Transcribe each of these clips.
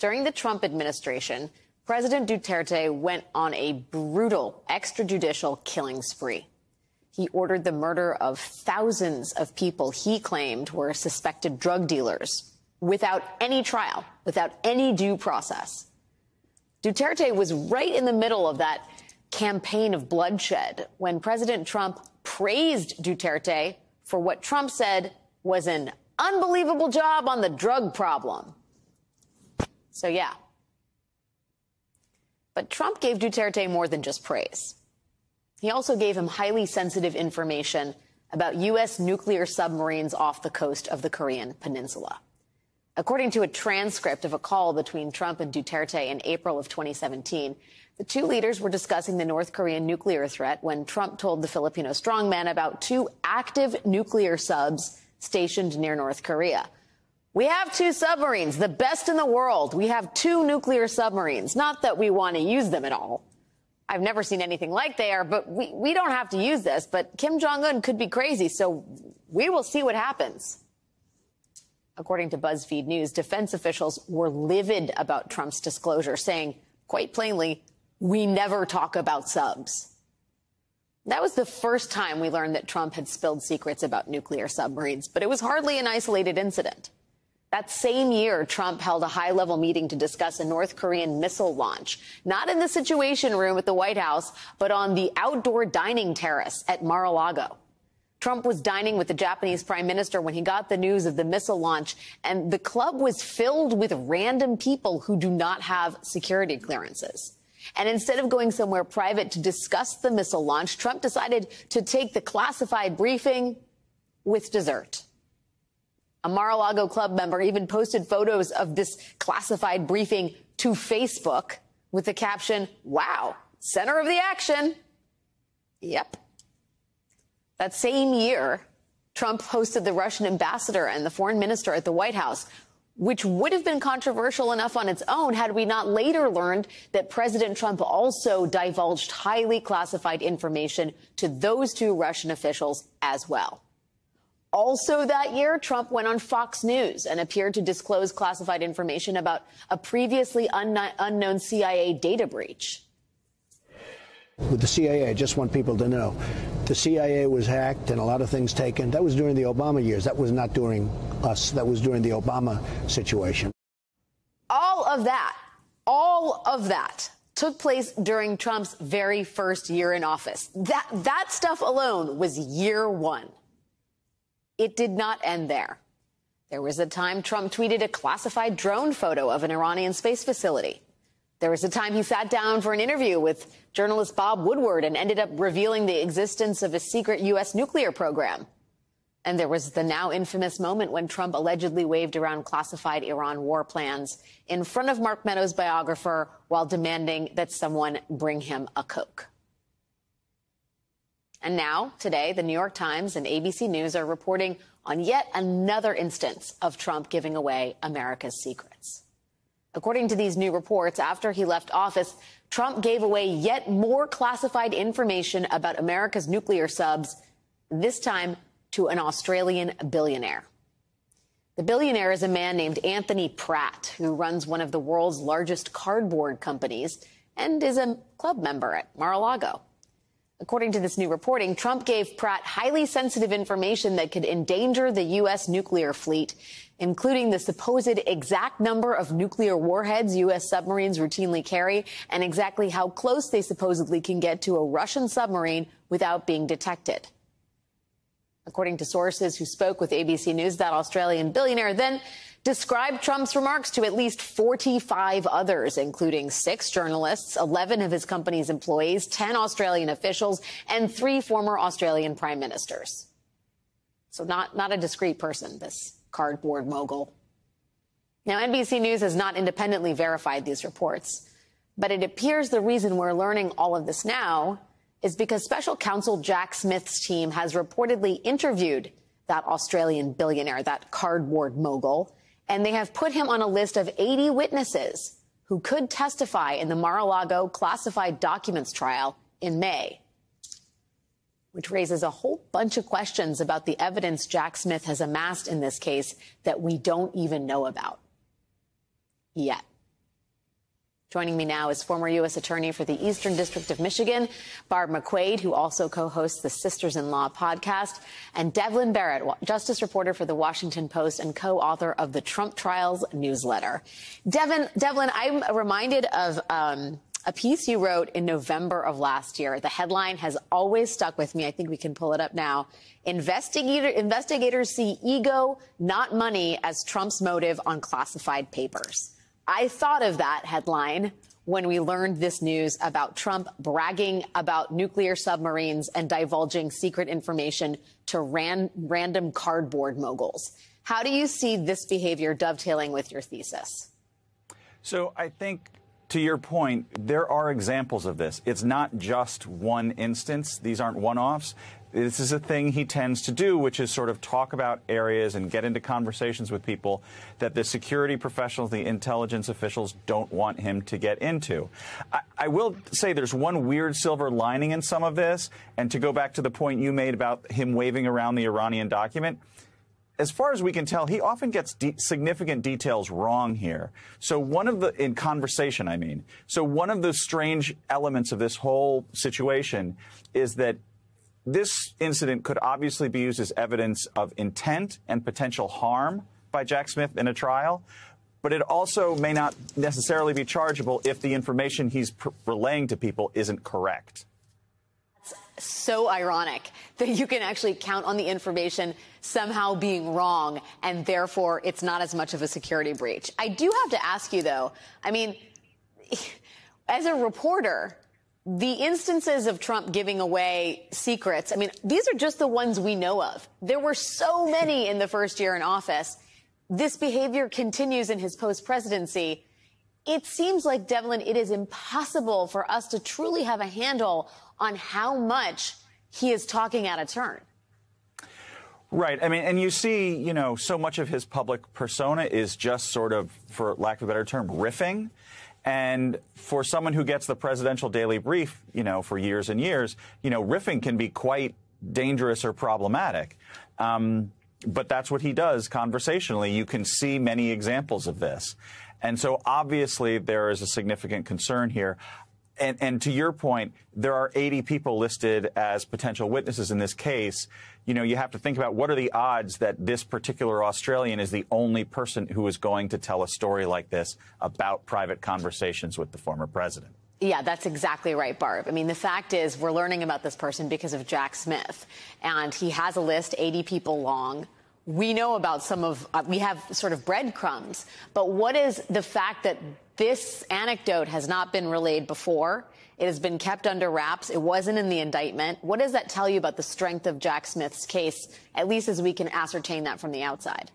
During the Trump administration, President Duterte went on a brutal extrajudicial killing spree. He ordered the murder of thousands of people he claimed were suspected drug dealers without any trial, without any due process. Duterte was right in the middle of that campaign of bloodshed when President Trump praised Duterte for what Trump said was an unbelievable job on the drug problem. So, yeah. But Trump gave Duterte more than just praise. He also gave him highly sensitive information about U.S. nuclear submarines off the coast of the Korean Peninsula. According to a transcript of a call between Trump and Duterte in April of 2017, the two leaders were discussing the North Korean nuclear threat when Trump told the Filipino strongman about two active nuclear subs stationed near North Korea. We have two submarines, the best in the world. We have two nuclear submarines. Not that we want to use them at all. I've never seen anything like they are, but we, we don't have to use this. But Kim Jong un could be crazy, so we will see what happens. According to BuzzFeed News, defense officials were livid about Trump's disclosure, saying, quite plainly, we never talk about subs. That was the first time we learned that Trump had spilled secrets about nuclear submarines, but it was hardly an isolated incident. That same year, Trump held a high level meeting to discuss a North Korean missile launch, not in the Situation Room at the White House, but on the outdoor dining terrace at Mar a Lago. Trump was dining with the Japanese prime minister when he got the news of the missile launch, and the club was filled with random people who do not have security clearances. And instead of going somewhere private to discuss the missile launch, Trump decided to take the classified briefing with dessert. A Mar-a-Lago club member even posted photos of this classified briefing to Facebook with the caption, wow, center of the action. Yep. That same year, Trump hosted the Russian ambassador and the foreign minister at the White House, which would have been controversial enough on its own had we not later learned that President Trump also divulged highly classified information to those two Russian officials as well. Also that year, Trump went on Fox News and appeared to disclose classified information about a previously unknown CIA data breach with the CIA. I just want people to know the CIA was hacked and a lot of things taken. That was during the Obama years. That was not during us. That was during the Obama situation. All of that, all of that took place during Trump's very first year in office. That, that stuff alone was year one. It did not end there. There was a time Trump tweeted a classified drone photo of an Iranian space facility. There was a time he sat down for an interview with journalist Bob Woodward and ended up revealing the existence of a secret U.S. nuclear program. And there was the now infamous moment when Trump allegedly waved around classified Iran war plans in front of Mark Meadows' biographer while demanding that someone bring him a Coke. And now, today, the New York Times and ABC News are reporting on yet another instance of Trump giving away America's secrets. According to these new reports, after he left office, Trump gave away yet more classified information about America's nuclear subs, this time to an Australian billionaire. The billionaire is a man named Anthony Pratt, who runs one of the world's largest cardboard companies and is a club member at Mar-a-Lago. According to this new reporting, Trump gave Pratt highly sensitive information that could endanger the U.S. nuclear fleet, including the supposed exact number of nuclear warheads U.S. submarines routinely carry and exactly how close they supposedly can get to a Russian submarine without being detected. According to sources who spoke with ABC News, that Australian billionaire then described Trump's remarks to at least 45 others, including six journalists, 11 of his company's employees, 10 Australian officials, and three former Australian prime ministers. So not, not a discreet person, this cardboard mogul. Now, NBC News has not independently verified these reports, but it appears the reason we're learning all of this now is because special counsel Jack Smith's team has reportedly interviewed that Australian billionaire, that cardboard mogul, and they have put him on a list of 80 witnesses who could testify in the Mar-a-Lago classified documents trial in May. Which raises a whole bunch of questions about the evidence Jack Smith has amassed in this case that we don't even know about yet. Joining me now is former U.S. Attorney for the Eastern District of Michigan, Barb McQuade, who also co-hosts the Sisters in Law podcast, and Devlin Barrett, justice reporter for the Washington Post and co-author of the Trump Trials newsletter. Devin, Devlin, I'm reminded of um, a piece you wrote in November of last year. The headline has always stuck with me. I think we can pull it up now. Investigator, investigators see ego, not money, as Trump's motive on classified papers. I thought of that headline when we learned this news about Trump bragging about nuclear submarines and divulging secret information to ran, random cardboard moguls. How do you see this behavior dovetailing with your thesis? So I think to your point, there are examples of this. It's not just one instance. These aren't one offs this is a thing he tends to do, which is sort of talk about areas and get into conversations with people that the security professionals, the intelligence officials don't want him to get into. I, I, will say there's one weird silver lining in some of this, and to go back to the point you made about him waving around the Iranian document. As far as we can tell, he often gets de significant details wrong here. So one of the, in conversation, I mean, so one of the strange elements of this whole situation is that this incident could obviously be used as evidence of intent and potential harm by Jack Smith in a trial, but it also may not necessarily be chargeable if the information he's relaying to people isn't correct. It's so ironic that you can actually count on the information somehow being wrong, and therefore it's not as much of a security breach. I do have to ask you, though, I mean, as a reporter, the instances of Trump giving away secrets, I mean, these are just the ones we know of. There were so many in the first year in office. This behavior continues in his post presidency. It seems like, Devlin, it is impossible for us to truly have a handle on how much he is talking out of turn. Right. I mean, and you see, you know, so much of his public persona is just sort of, for lack of a better term, riffing. And for someone who gets the presidential daily brief, you know, for years and years, you know, riffing can be quite dangerous or problematic. Um, but that's what he does conversationally. You can see many examples of this. And so obviously there is a significant concern here and, and, to your point, there are 80 people listed as potential witnesses in this case. You know, you have to think about what are the odds that this particular Australian is the only person who is going to tell a story like this about private conversations with the former president. Yeah, that's exactly right, Barb. I mean, the fact is, we're learning about this person because of Jack Smith, and he has a list 80 people long we know about some of, uh, we have sort of breadcrumbs, but what is the fact that this anecdote has not been relayed before? It has been kept under wraps. It wasn't in the indictment. What does that tell you about the strength of Jack Smith's case, at least as we can ascertain that from the outside?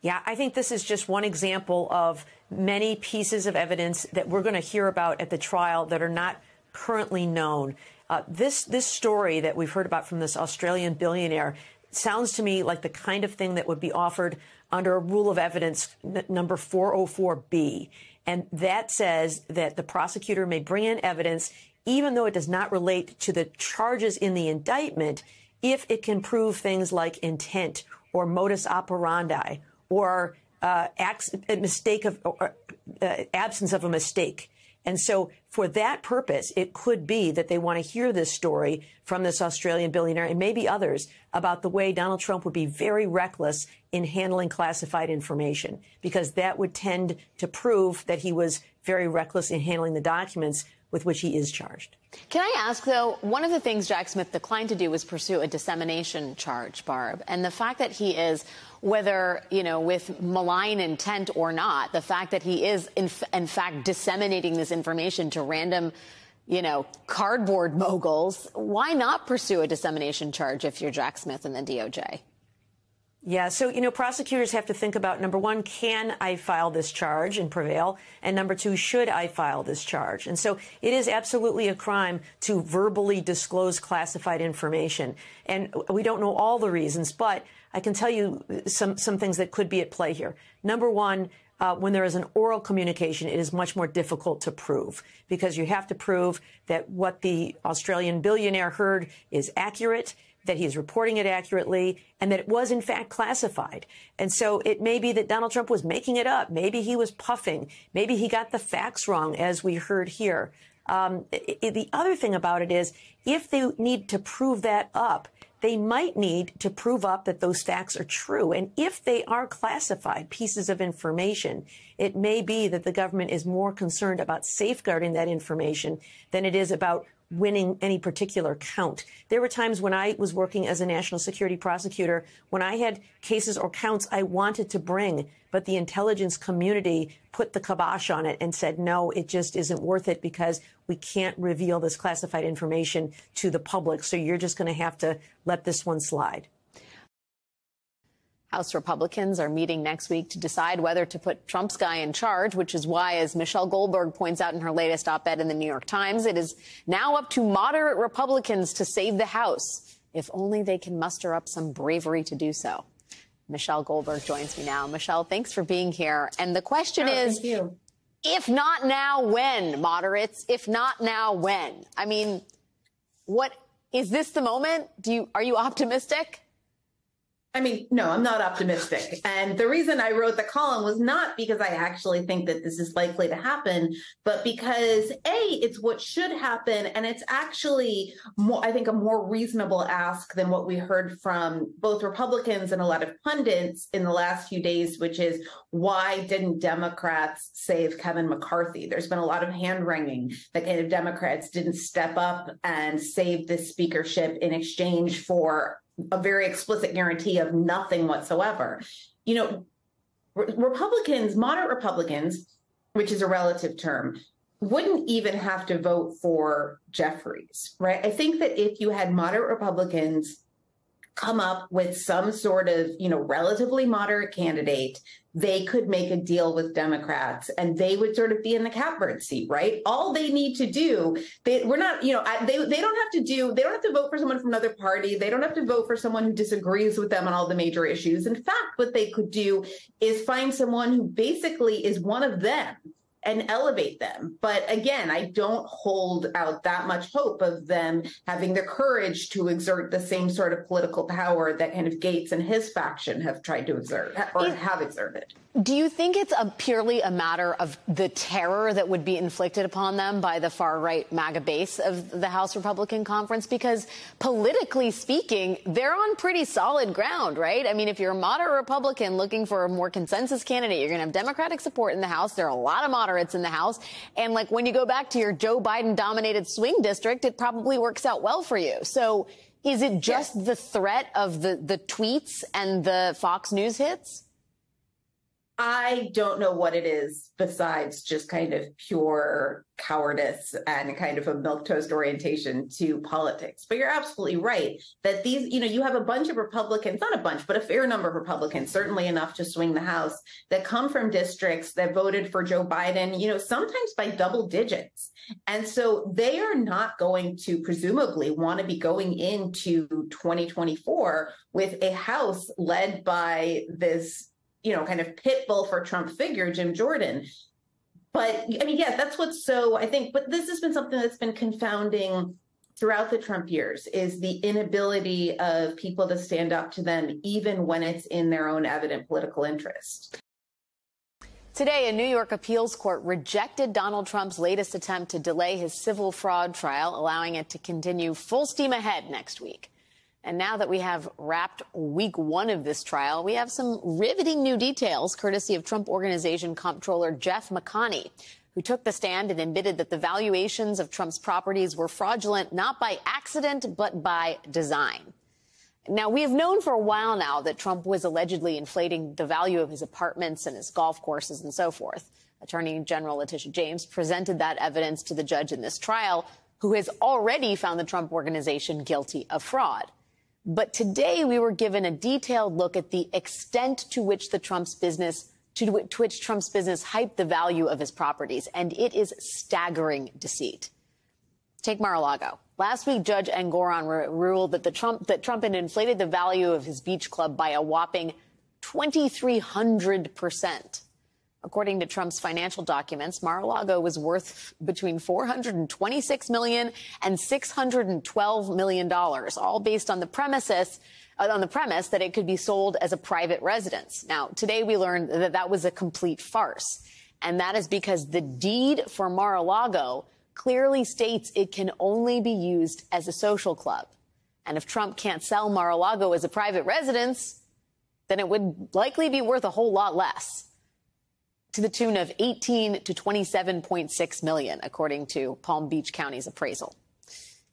Yeah, I think this is just one example of many pieces of evidence that we're going to hear about at the trial that are not currently known. Uh, this this story that we've heard about from this Australian billionaire sounds to me like the kind of thing that would be offered under a rule of evidence number 404B. And that says that the prosecutor may bring in evidence even though it does not relate to the charges in the indictment if it can prove things like intent or modus operandi or uh, acts, mistake of or, uh, absence of a mistake. And so for that purpose, it could be that they want to hear this story from this Australian billionaire and maybe others about the way Donald Trump would be very reckless in handling classified information, because that would tend to prove that he was very reckless in handling the documents with which he is charged. Can I ask, though, one of the things Jack Smith declined to do was pursue a dissemination charge, Barb. And the fact that he is, whether, you know, with malign intent or not, the fact that he is, in, in fact, disseminating this information to random, you know, cardboard moguls, why not pursue a dissemination charge if you're Jack Smith and the DOJ? Yeah, so, you know, prosecutors have to think about number one, can I file this charge and prevail? And number two, should I file this charge? And so it is absolutely a crime to verbally disclose classified information. And we don't know all the reasons, but I can tell you some, some things that could be at play here. Number one, uh, when there is an oral communication, it is much more difficult to prove because you have to prove that what the Australian billionaire heard is accurate, that he is reporting it accurately, and that it was in fact classified. And so it may be that Donald Trump was making it up. Maybe he was puffing. Maybe he got the facts wrong, as we heard here. Um, it, the other thing about it is, if they need to prove that up, they might need to prove up that those facts are true. And if they are classified pieces of information, it may be that the government is more concerned about safeguarding that information than it is about winning any particular count. There were times when I was working as a national security prosecutor when I had cases or counts I wanted to bring, but the intelligence community put the kibosh on it and said, no, it just isn't worth it because we can't reveal this classified information to the public. So you're just going to have to let this one slide. House Republicans are meeting next week to decide whether to put Trump's guy in charge, which is why, as Michelle Goldberg points out in her latest op-ed in the New York Times, it is now up to moderate Republicans to save the House, if only they can muster up some bravery to do so. Michelle Goldberg joins me now. Michelle, thanks for being here. And the question oh, is, if not now, when, moderates? If not now, when? I mean, what is this the moment? Do you are you optimistic? I mean, no, I'm not optimistic. And the reason I wrote the column was not because I actually think that this is likely to happen, but because A, it's what should happen. And it's actually more, I think, a more reasonable ask than what we heard from both Republicans and a lot of pundits in the last few days, which is why didn't Democrats save Kevin McCarthy? There's been a lot of hand wringing that kind of Democrats didn't step up and save this speakership in exchange for a very explicit guarantee of nothing whatsoever. You know, re- Republicans, moderate Republicans, which is a relative term, wouldn't even have to vote for Jeffries, right? I think that if you had moderate Republicans come up with some sort of, you know, relatively moderate candidate, they could make a deal with Democrats and they would sort of be in the catbird seat, right? All they need to do, they, we're not, you know, they, they don't have to do, they don't have to vote for someone from another party. They don't have to vote for someone who disagrees with them on all the major issues. In fact, what they could do is find someone who basically is one of them and elevate them. But again, I don't hold out that much hope of them having the courage to exert the same sort of political power that kind of Gaetz and his faction have tried to exert or have exerted. Do you think it's a purely a matter of the terror that would be inflicted upon them by the far right MAGA base of the House Republican Conference? Because politically speaking, they're on pretty solid ground, right? I mean, if you're a moderate Republican looking for a more consensus candidate, you're going to have Democratic support in the House. There are a lot of moderates in the House. And like when you go back to your Joe Biden dominated swing district, it probably works out well for you. So is it just yes. the threat of the, the tweets and the Fox News hits? I don't know what it is besides just kind of pure cowardice and kind of a milk toast orientation to politics. But you're absolutely right that these, you know, you have a bunch of Republicans, not a bunch, but a fair number of Republicans, certainly enough to swing the House, that come from districts that voted for Joe Biden, you know, sometimes by double digits. And so they are not going to presumably want to be going into 2024 with a House led by this you know, kind of pit bull for Trump figure, Jim Jordan. But I mean, yeah, that's what's so, I think, but this has been something that's been confounding throughout the Trump years is the inability of people to stand up to them, even when it's in their own evident political interest. Today, a New York appeals court rejected Donald Trump's latest attempt to delay his civil fraud trial, allowing it to continue full steam ahead next week. And now that we have wrapped week one of this trial, we have some riveting new details courtesy of Trump Organization comptroller Jeff McConney, who took the stand and admitted that the valuations of Trump's properties were fraudulent not by accident, but by design. Now, we have known for a while now that Trump was allegedly inflating the value of his apartments and his golf courses and so forth. Attorney General Letitia James presented that evidence to the judge in this trial, who has already found the Trump Organization guilty of fraud. But today we were given a detailed look at the extent to which the Trump's business to which Trump's business hyped the value of his properties, and it is staggering deceit. Take Mar-a-Lago. Last week, Judge Engoron ruled that the Trump that Trump had inflated the value of his beach club by a whopping 2,300 percent. According to Trump's financial documents, Mar-a-Lago was worth between 426 million and 612 million dollars, all based on the premises uh, on the premise that it could be sold as a private residence. Now, today we learned that that was a complete farce, and that is because the deed for Mar-a-Lago clearly states it can only be used as a social club. And if Trump can't sell Mar-a-Lago as a private residence, then it would likely be worth a whole lot less to the tune of 18 to 27.6 million, according to Palm Beach County's appraisal.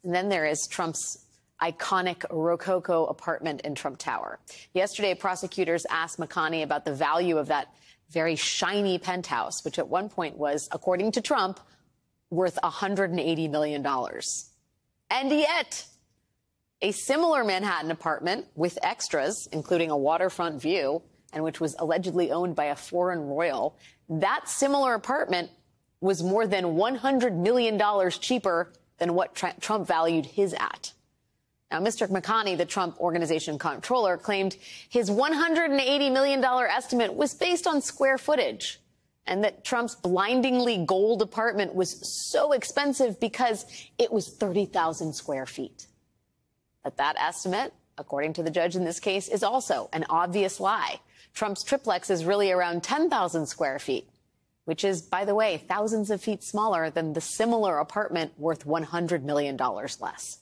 And then there is Trump's iconic Rococo apartment in Trump Tower. Yesterday, prosecutors asked McConney about the value of that very shiny penthouse, which at one point was, according to Trump, worth $180 million. And yet, a similar Manhattan apartment with extras, including a waterfront view, and which was allegedly owned by a foreign royal, that similar apartment was more than $100 million cheaper than what Trump valued his at. Now, Mr. McConney, the Trump Organization comptroller, claimed his $180 million estimate was based on square footage and that Trump's blindingly gold apartment was so expensive because it was 30,000 square feet. But that estimate, according to the judge in this case, is also an obvious lie. Trump's triplex is really around 10,000 square feet, which is, by the way, thousands of feet smaller than the similar apartment worth $100 million less.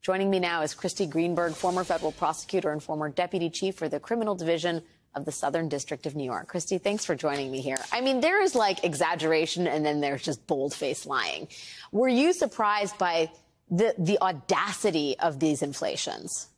Joining me now is Christy Greenberg, former federal prosecutor and former deputy chief for the criminal division of the Southern District of New York. Christy, thanks for joining me here. I mean, there is like exaggeration and then there's just bold faced lying. Were you surprised by the, the audacity of these inflations?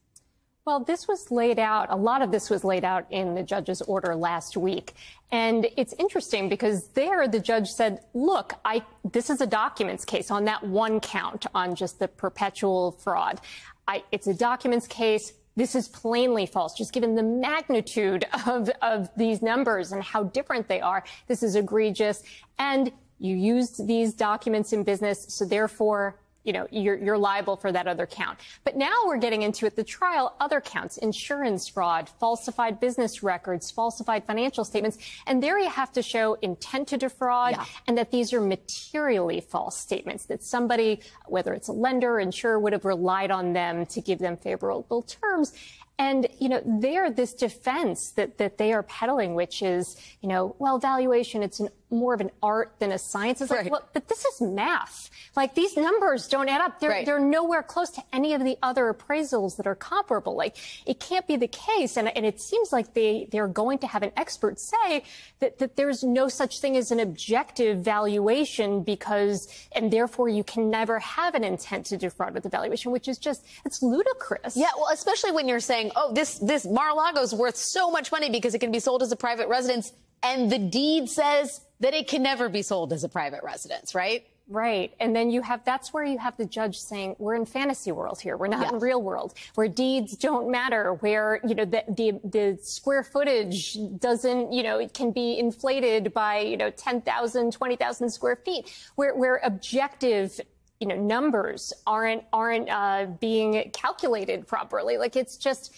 Well, this was laid out, a lot of this was laid out in the judge's order last week. And it's interesting because there the judge said, look, I, this is a documents case on that one count on just the perpetual fraud. I, it's a documents case. This is plainly false, just given the magnitude of, of these numbers and how different they are. This is egregious. And you used these documents in business, so therefore you know, you're, you're liable for that other count. But now we're getting into at the trial other counts, insurance fraud, falsified business records, falsified financial statements. And there you have to show intent to defraud yeah. and that these are materially false statements that somebody, whether it's a lender or insurer, would have relied on them to give them favorable terms. And, you know, they're this defense that, that they are peddling, which is, you know, well, valuation, it's an, more of an art than a science. It's like, well, but this is math. Like these numbers don't add up. They're, right. they're nowhere close to any of the other appraisals that are comparable. Like it can't be the case. And, and it seems like they, they're going to have an expert say that, that there's no such thing as an objective valuation because, and therefore you can never have an intent to defraud with the valuation, which is just, it's ludicrous. Yeah. Well, especially when you're saying, saying, oh, this, this Mar-a-Lago is worth so much money because it can be sold as a private residence. And the deed says that it can never be sold as a private residence, right? Right. And then you have, that's where you have the judge saying, we're in fantasy world here. We're not yeah. in real world where deeds don't matter, where, you know, the, the, the square footage doesn't, you know, it can be inflated by, you know, 10,000, 20,000 square feet, where, where objective you know numbers aren't aren't uh, being calculated properly. Like it's just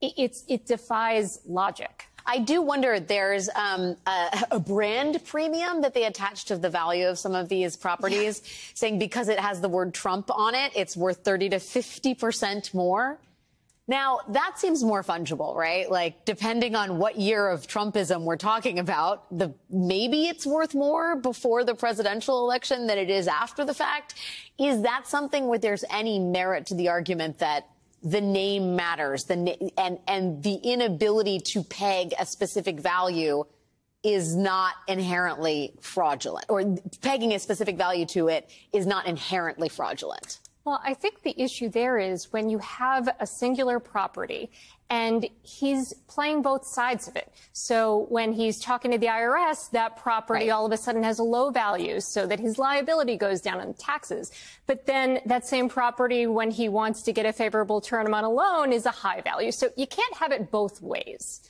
it, it's it defies logic. I do wonder there's um, a, a, brand premium that they attach to the value of some of these properties, yeah. saying because it has the word Trump on it, it's worth 30 to 50 percent more. Now, that seems more fungible, right? Like, depending on what year of Trumpism we're talking about, the, maybe it's worth more before the presidential election than it is after the fact. Is that something where there's any merit to the argument that the name matters, the na- and, and the inability to peg a specific value is not inherently fraudulent, or pegging a specific value to it is not inherently fraudulent? Well, I think the issue there is when you have a singular property and he's playing both sides of it. So when he's talking to the IRS, that property right. all of a sudden has a low value so that his liability goes down on taxes. But then that same property, when he wants to get a favorable term on a loan, is a high value. So you can't have it both ways.